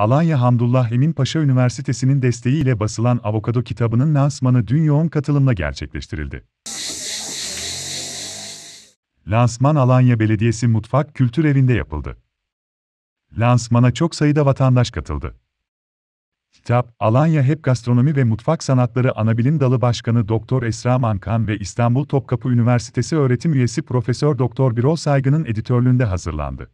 Alanya Hamdullah Emin Paşa Üniversitesi'nin desteğiyle basılan Avokado kitabının lansmanı dün yoğun katılımla gerçekleştirildi. Lansman Alanya Belediyesi Mutfak Kültür Evi'nde yapıldı. Lansmana çok sayıda vatandaş katıldı. Kitap, Alanya Hep Gastronomi ve Mutfak Sanatları Anabilim Dalı Başkanı Doktor Esra Mankan ve İstanbul Topkapı Üniversitesi öğretim üyesi Profesör Doktor Birol Saygı'nın editörlüğünde hazırlandı.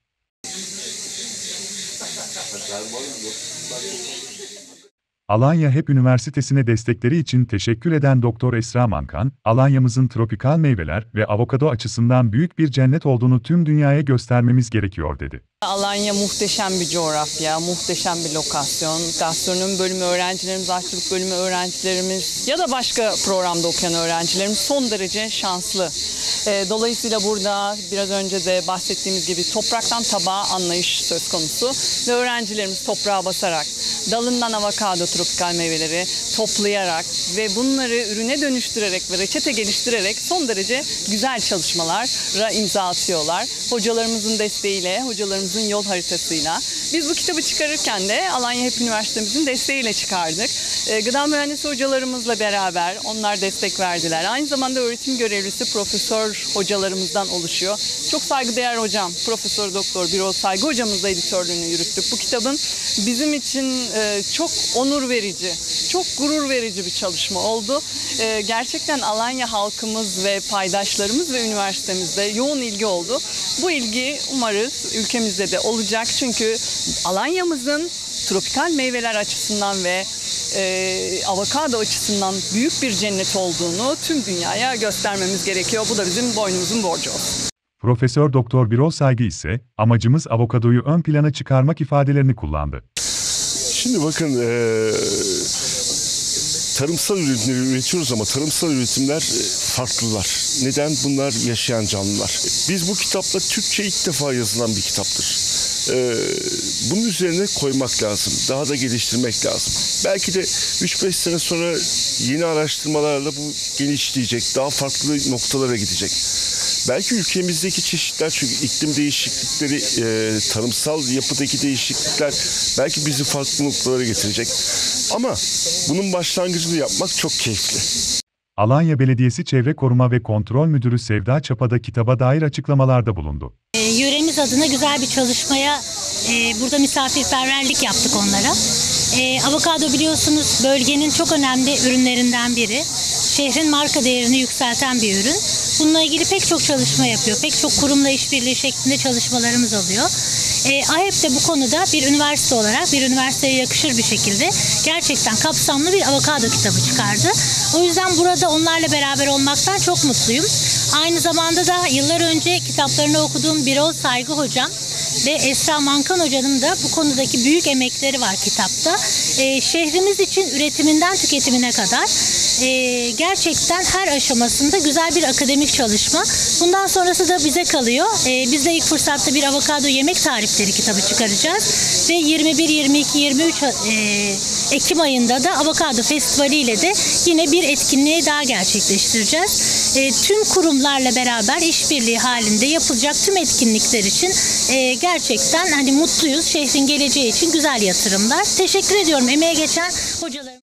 Alanya Hep Üniversitesi'ne destekleri için teşekkür eden Doktor Esra Mankan, Alanya'mızın tropikal meyveler ve avokado açısından büyük bir cennet olduğunu tüm dünyaya göstermemiz gerekiyor dedi. Alanya muhteşem bir coğrafya, muhteşem bir lokasyon. Gastronomi bölümü öğrencilerimiz, aşçılık bölümü öğrencilerimiz ya da başka programda okuyan öğrencilerimiz son derece şanslı. Ee, Dolayısıyla burada biraz önce de bahsettiğimiz gibi topraktan tabağa anlayış söz konusu ve öğrencilerimiz toprağa basarak dalından avokado tropikal meyveleri toplayarak ve bunları ürüne dönüştürerek ve reçete geliştirerek son derece güzel çalışmalara imza atıyorlar. Hocalarımızın desteğiyle, hocalarımızın yol haritasıyla. Biz bu kitabı çıkarırken de Alanya Hep Üniversitemizin desteğiyle çıkardık. Ee, Gıda mühendisi hocalarımızla beraber onlar destek verdiler. Aynı zamanda öğretim görevlisi profesör hocalarımızdan oluşuyor. Çok saygıdeğer hocam, Profesör Doktor Birol Saygı hocamızla editörlüğünü yürüttük. Bu kitabın bizim için e, çok onur verici, çok gurur verici bir çalışma oldu. E, gerçekten Alanya halkımız ve paydaşlarımız ve üniversitemizde yoğun ilgi oldu. Bu ilgi umarız ülkemizde de olacak. Çünkü Alanya'mızın tropikal meyveler açısından ve e, avokado açısından büyük bir cennet olduğunu tüm dünyaya göstermemiz gerekiyor. Bu da bizim boynumuzun borcu olsun. Profesör Doktor Birol Saygı ise amacımız avokadoyu ön plana çıkarmak ifadelerini kullandı. Şimdi bakın eee, tarımsal ürünleri üretiyoruz ama tarımsal üretimler e, farklılar. Neden? Bunlar yaşayan canlılar. Biz bu kitapla Türkçe ilk defa yazılan bir kitaptır. Eee, bunun üzerine koymak lazım. Daha da geliştirmek lazım. Belki de 3-5 sene sonra yeni araştırmalarla bu genişleyecek. Daha farklı noktalara gidecek. Belki ülkemizdeki çeşitler çünkü iklim değişiklikleri, e, tarımsal yapıdaki değişiklikler belki bizi farklı noktalara getirecek. Ama bunun başlangıcını yapmak çok keyifli. Alanya Belediyesi Çevre Koruma ve Kontrol Müdürü Sevda Çapa'da kitaba dair açıklamalarda bulundu. E, yöremiz adına güzel bir çalışmaya e, burada misafirperverlik yaptık onlara. E, avokado biliyorsunuz bölgenin çok önemli ürünlerinden biri. Şehrin marka değerini yükselten bir ürün. Bununla ilgili pek çok çalışma yapıyor. Pek çok kurumla işbirliği şeklinde çalışmalarımız oluyor. E, AHEP de bu konuda bir üniversite olarak bir üniversiteye yakışır bir şekilde gerçekten kapsamlı bir avokado kitabı çıkardı. O yüzden burada onlarla beraber olmaktan çok mutluyum. Aynı zamanda da yıllar önce kitaplarını okuduğum Birol Saygı Hocam ve Esra Mankan Hoca'nın da bu konudaki büyük emekleri var kitapta. Ee, şehrimiz için üretiminden tüketimine kadar e, gerçekten her aşamasında güzel bir akademik çalışma. Bundan sonrası da bize kalıyor. Ee, biz de ilk fırsatta bir avokado yemek tarifleri kitabı çıkaracağız. Ve 21, 22, 23 e, Ekim ayında da Avokado Festivali ile de yine bir etkinliği daha gerçekleştireceğiz. E, tüm kurumlarla beraber işbirliği halinde yapılacak tüm etkinlikler için e, gerçekten hani mutluyuz. Şehrin geleceği için güzel yatırımlar. Teşekkür ediyorum emeğe geçen hocalarım.